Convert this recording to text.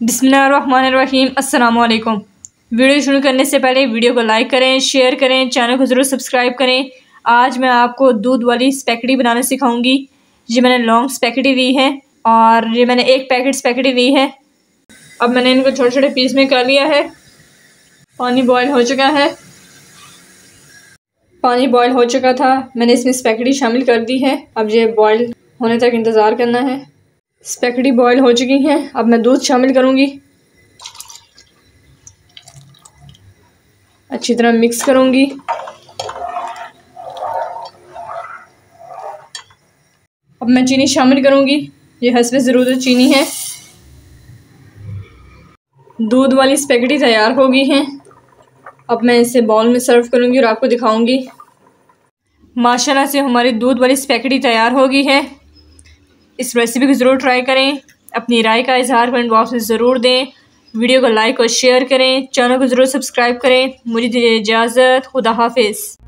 बिसमीम अल्लाम वीडियो शुरू करने से पहले वीडियो को लाइक करें, शेयर करें, चैनल को ज़रूर सब्सक्राइब करें। आज मैं आपको दूध वाली स्पैकेटी बनाना सिखाऊँगी। ये मैंने लॉन्ग स्पैकेटी ली है और ये मैंने एक पैकेट स्पैकेटी ली है। अब मैंने इनको छोटे छोटे पीस में कर लिया है। पानी बॉयल हो चुका है। पानी बॉयल हो चुका था। मैंने इसमें स्पैकेटी शामिल कर दी है। अब ये बॉयल होने तक इंतज़ार करना है। स्पैकेटी बॉयल हो चुकी हैं। अब मैं दूध शामिल करूँगी। अच्छी तरह मिक्स करूँगी। अब मैं चीनी शामिल करूँगी। ये हसब ज़रूरत चीनी है। दूध वाली स्पैकेटी तैयार हो गई हैं। अब मैं इसे बाउल में सर्व करूँगी और आपको दिखाऊँगी। माशाल्लाह से हमारी दूध वाली स्पैकेटी तैयार हो गई है। इस रेसिपी को ज़रूर ट्राई करें। अपनी राय का इजहार कमेंट बॉक्स में ज़रूर दें। वीडियो को लाइक और शेयर करें। चैनल को ज़रूर सब्सक्राइब करें। मुझे दीजिए इजाज़त। खुदा हाफिज़।